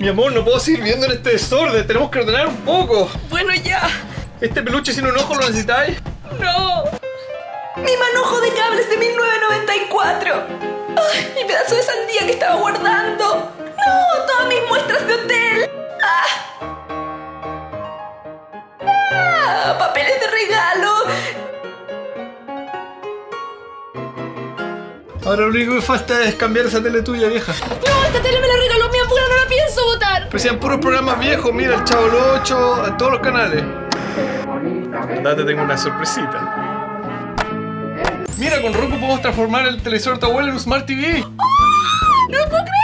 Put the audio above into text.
Mi amor, no puedo seguir viendo en este desorden. Tenemos que ordenar un poco. Bueno, ya. ¿Este peluche sin un ojo lo necesitáis? No. Mi manojo de cables de 1994. Ay, mi pedazo de sandía que estaba guardando. No, todas mis muestras de hotel. Ah. Ah, papeles de regalo. Ahora lo único que falta es cambiar esa tele tuya, vieja. No, esta tele me la regaló mi abuela, no la pienso. Pero sean puros programas viejos, mira, el Chavo el 8, a todos los canales. verdad te tengo una sorpresita. Mira, con Roku podemos transformar el televisor de tu abuela en un Smart TV. ¡Oh!